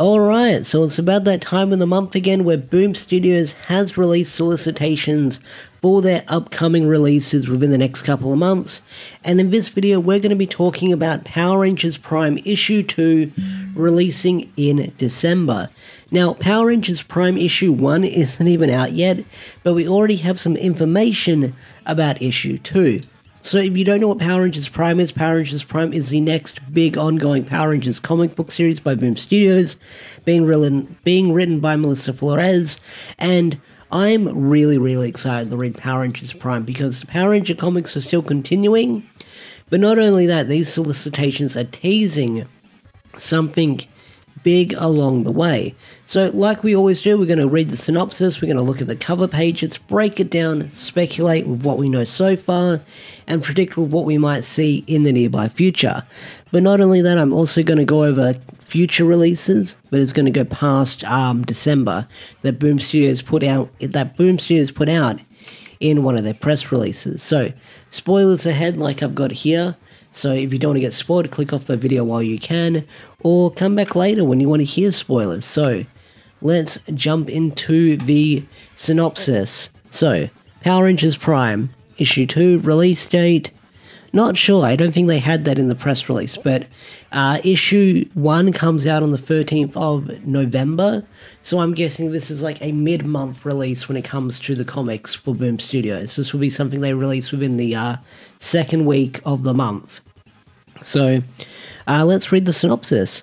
Alright, so it's about that time of the month again where Boom Studios has released solicitations for their upcoming releases within the next couple of months. And in this video, we're going to be talking about Power Rangers Prime Issue 2 releasing in December. Now, Power Rangers Prime Issue 1 isn't even out yet, but we already have some information about Issue 2. So if you don't know what Power Rangers Prime is, Power Rangers Prime is the next big ongoing Power Rangers comic book series by Boom Studios, being written being written by Melissa Flores, and I'm really really excited to read Power Rangers Prime because the Power Ranger comics are still continuing. But not only that, these solicitations are teasing something big along the way. So, like we always do, we're going to read the synopsis, we're going to look at the cover pages, break it down, speculate with what we know so far, and predict with what we might see in the nearby future. But not only that, I'm also going to go over future releases, but it's going to go past um, December that Boom Studios put out that Boom Studios put out in one of their press releases. So, spoilers ahead, like I've got here. So if you don't want to get spoiled, click off the video while you can, or come back later when you want to hear spoilers. So let's jump into the synopsis. So, Power Rangers Prime, Issue 2, release date. Not sure, I don't think they had that in the press release, but uh, issue 1 comes out on the 13th of November, so I'm guessing this is like a mid month release when it comes to the comics for Boom Studios. This will be something they release within the uh, second week of the month. So uh, let's read the synopsis.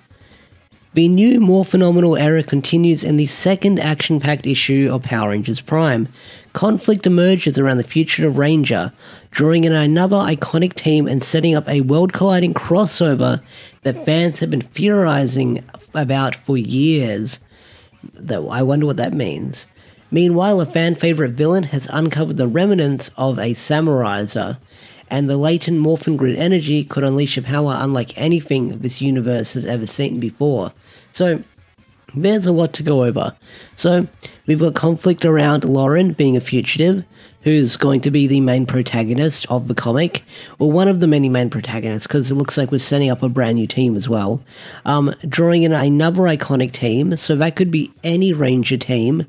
The new, Morphinominal era continues in the second action packed issue of Power Rangers Prime. Conflict emerges around the future of Ranger, drawing in another iconic team and setting up a world colliding crossover that fans have been theorizing about for years. Though I wonder what that means. Meanwhile, a fan favorite villain has uncovered the remnants of a Samuraizer, and the latent Morphin Grid energy could unleash a power unlike anything this universe has ever seen before. So, there's a lot to go over. So, we've got conflict around Lauren being a fugitive, who's going to be the main protagonist of the comic, or one of the many main protagonists, because it looks like we're setting up a brand new team as well. Um, drawing in another iconic team, so that could be any Ranger team,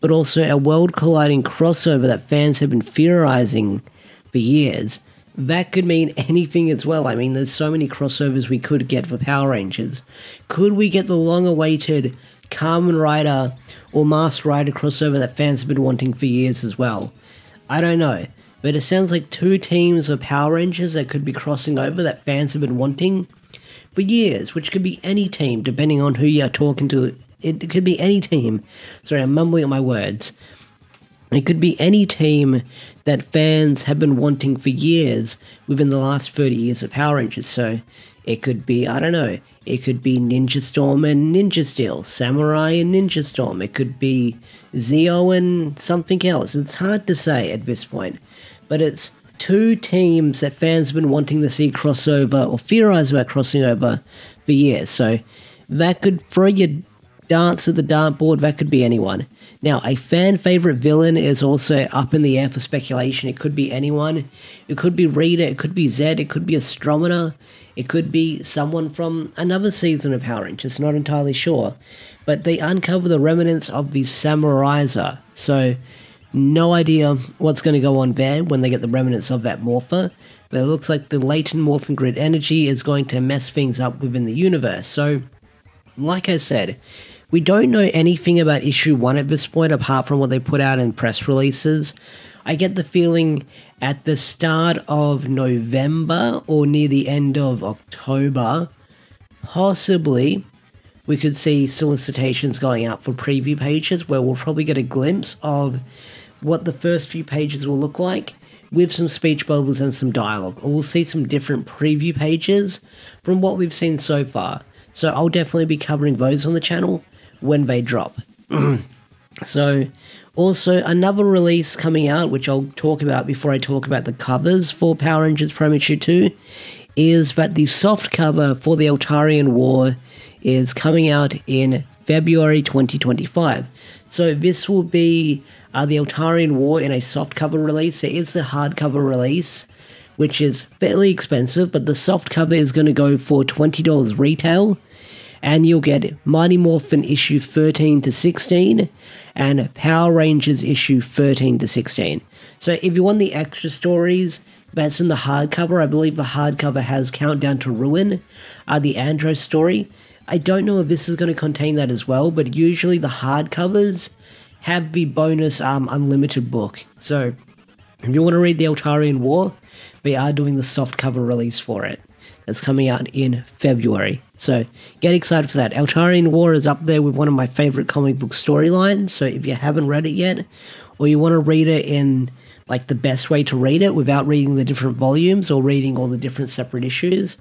but also a world colliding crossover that fans have been theorizing for years that could mean anything as well. I mean, there's so many crossovers we could get for Power Rangers. Could we get the long awaited Kamen Rider or Masked Rider crossover that fans have been wanting for years as well? I don't know. But it sounds like two teams of Power Rangers that could be crossing over that fans have been wanting for years, which could be any team depending on who you're talking to. It could be any team. Sorry, I'm mumbling at my words. It could be any team that fans have been wanting for years within the last 30 years of Power Rangers. So it could be, I don't know, it could be Ninja Storm and Ninja Steel, Samurai and Ninja Storm. It could be Zeo and something else. It's hard to say at this point. But it's two teams that fans have been wanting to see crossover or theorize about crossing over for years. So that could throw your darts at the dartboard, that could be anyone. Now, a fan favorite villain is also up in the air for speculation. It could be anyone. It could be Rita, it could be Zed, it could be Astronema, it could be someone from another season of Power Rangers, Just not entirely sure. But they uncover the remnants of the Samuraizer, so no idea what's going to go on there when they get the remnants of that morpher. But it looks like the latent morphin grid energy is going to mess things up within the universe. So, like I said, we don't know anything about issue one at this point apart from what they put out in press releases. I get the feeling at the start of November or near the end of October, possibly we could see solicitations going out for preview pages where we'll probably get a glimpse of what the first few pages will look like with some speech bubbles and some dialogue. Or we'll see some different preview pages from what we've seen so far. So I'll definitely be covering those on the channel when they drop. so, also another release coming out, which I'll talk about before I talk about the covers for Power Rangers Prime Issue 2, is that the soft cover for the Eltarian War is coming out in February 2025. So this will be uh, the Eltarian War in a soft cover release. There is the hardcover release, which is fairly expensive, but the soft cover is going to go for $20 retail and you'll get Mighty Morphin issue 13 to 16 and Power Rangers issue 13 to 16. So if you want the extra stories, that's in the hardcover. I believe the hardcover has Countdown to Ruin, uh, the Andro story. I don't know if this is going to contain that as well, but usually the hardcovers have the bonus um, unlimited book. So if you want to read the Eltarian War, they are doing the soft cover release for it. That's coming out in February. So get excited for that. Eltarian War is up there with one of my favorite comic book storylines. So if you haven't read it yet, or you want to read it in like the best way to read it without reading the different volumes or reading all the different separate issues,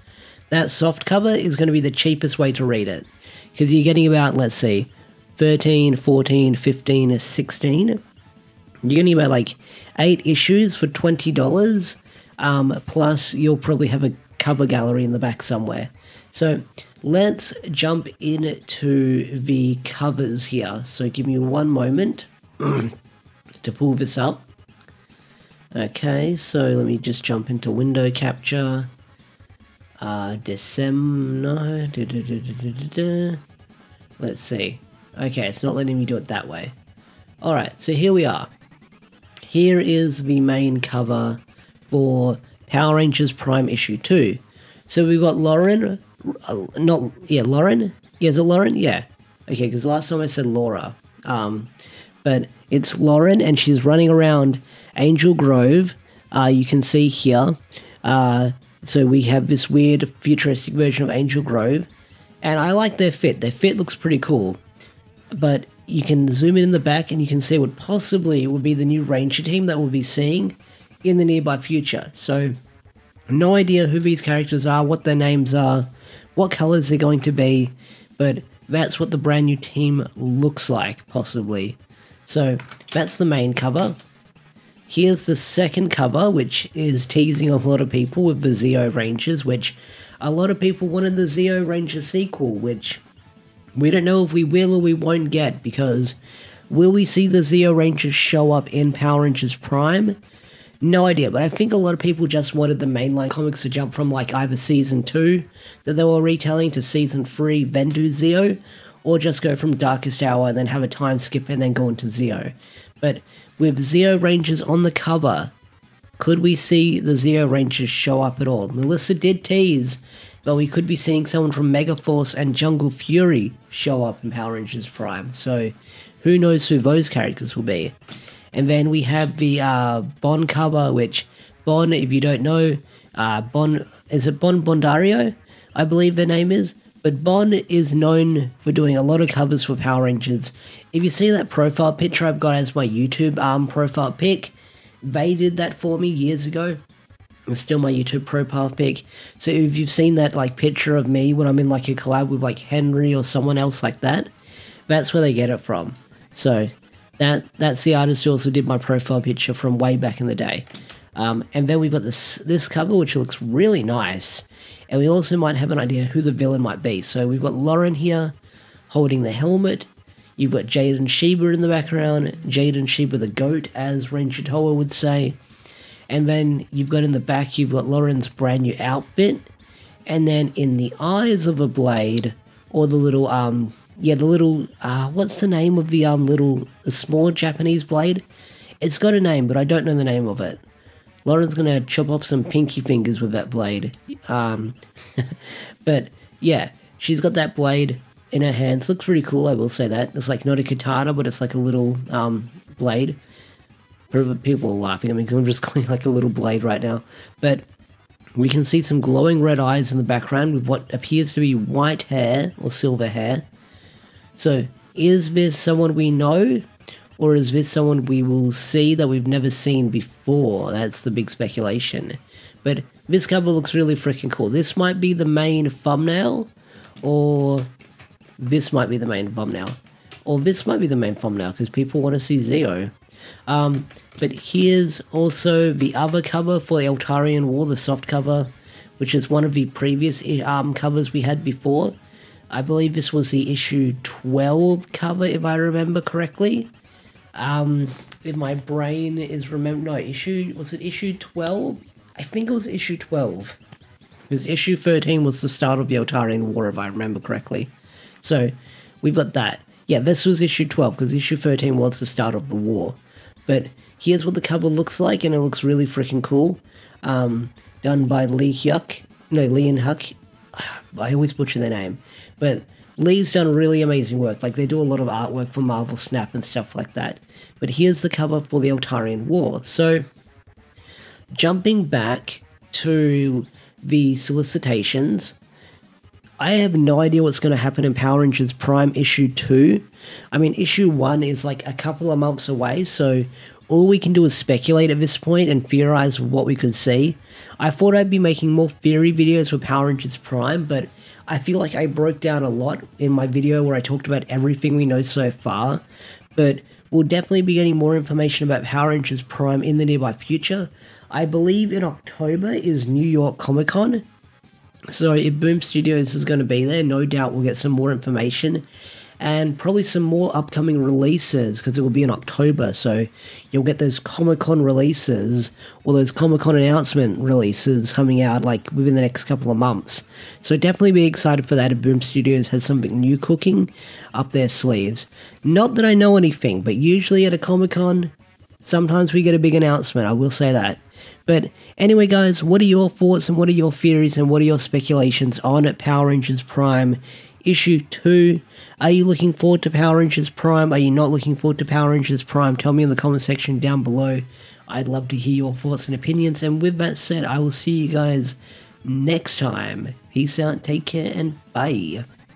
that soft cover is going to be the cheapest way to read it. Because you're getting about, let's see, 13, 14, 15, 16. You're getting about like eight issues for $20. Um, plus, you'll probably have a cover gallery in the back somewhere. So let's jump into the covers here. So give me one moment to pull this up. Okay, so let me just jump into window capture. Uh, December. No. Let's see. Okay, it's not letting me do it that way. Alright, so here we are. Here is the main cover for Power Rangers Prime Issue 2. So we've got Lauren, uh, not, yeah, Lauren? Yeah, is it Lauren? Yeah. Okay, because last time I said Laura. Um, but it's Lauren and she's running around Angel Grove. Uh, you can see here. Uh, so we have this weird futuristic version of Angel Grove. And I like their fit. Their fit looks pretty cool. But you can zoom in in the back and you can see what possibly would be the new Ranger team that we'll be seeing in the nearby future. So, no idea who these characters are, what their names are, what colors they're going to be, but that's what the brand new team looks like, possibly. So, that's the main cover. Here's the second cover, which is teasing a lot of people with the Zeo Rangers, which a lot of people wanted the Zeo Ranger sequel, which we don't know if we will or we won't get, because will we see the Zeo Rangers show up in Power Rangers Prime? No idea, but I think a lot of people just wanted the mainline comics to jump from like either season 2 that they were retelling to season 3 then do Zeo, or just go from Darkest Hour and then have a time skip and then go into Zeo. But with Zeo Rangers on the cover, could we see the Zeo Rangers show up at all? Melissa did tease, but we could be seeing someone from Megaforce and Jungle Fury show up in Power Rangers Prime. So who knows who those characters will be? And then we have the uh, Bon cover, which Bon, if you don't know, uh, Bon is it Bon Bondario? I believe the name is. But Bon is known for doing a lot of covers for Power Rangers. If you see that profile picture I've got as my YouTube um, profile pic, they did that for me years ago. It's still my YouTube profile pic. So if you've seen that like picture of me when I'm in like a collab with like Henry or someone else like that, that's where they get it from. So that that's the artist who also did my profile picture from way back in the day. Um, and then we've got this this cover which looks really nice. And we also might have an idea who the villain might be. So we've got Lauren here holding the helmet. You've got Jayden Shiba in the background. Jayden Shiba the goat, as Towa would say. And then you've got in the back, you've got Lauren's brand new outfit. And then in the eyes of a blade, or the little, um, yeah, the little, uh, what's the name of the, um, little, the small Japanese blade? It's got a name, but I don't know the name of it. Lauren's gonna chop off some pinky fingers with that blade. Um, but yeah, she's got that blade in her hands. Looks pretty cool, I will say that. It's like not a katana, but it's like a little um, blade. People are laughing I mean, I'm just going like a little blade right now. But we can see some glowing red eyes in the background with what appears to be white hair or silver hair. So, is this someone we know? Or is this someone we will see that we've never seen before? That's the big speculation. But this cover looks really freaking cool. This might be the main thumbnail, or this might be the main thumbnail. Or this might be the main thumbnail because people want to see Zeo. Um, but here's also the other cover for the Eltarian War, the soft cover, which is one of the previous um, covers we had before. I believe this was the issue 12 cover, if I remember correctly. Um, if my brain is remember, no, issue, was it issue 12? I think it was issue 12. Because issue 13 was the start of the Eltarian War, if I remember correctly. So we've got that. Yeah, this was issue 12 because issue 13 was the start of the war. But here's what the cover looks like, and it looks really freaking cool. Um, done by Lee Hyuk. No, Lee and Huck. I always butcher their name. But Lee's done really amazing work. Like, they do a lot of artwork for Marvel Snap and stuff like that. But here's the cover for the Eltarian War. So, jumping back to the solicitations, I have no idea what's going to happen in Power Rangers Prime issue 2. I mean, issue 1 is like a couple of months away, so all we can do is speculate at this point and theorize what we could see. I thought I'd be making more theory videos for Power Rangers Prime, but I feel like I broke down a lot in my video where I talked about everything we know so far. But we'll definitely be getting more information about Power Rangers Prime in the nearby future. I believe in October is New York Comic Con. So if Boom Studios is going to be there, no doubt we'll get some more information and probably some more upcoming releases because it will be in October. So you'll get those Comic Con releases or those Comic Con announcement releases coming out like within the next couple of months. So definitely be excited for that if Boom Studios has something new cooking up their sleeves. Not that I know anything, but usually at a Comic Con, sometimes we get a big announcement. I will say that. But anyway, guys, what are your thoughts and what are your theories and what are your speculations on Power Rangers Prime issue 2? Are you looking forward to Power Rangers Prime? Are you not looking forward to Power Rangers Prime? Tell me in the comment section down below. I'd love to hear your thoughts and opinions. And with that said, I will see you guys next time. Peace out, take care, and bye.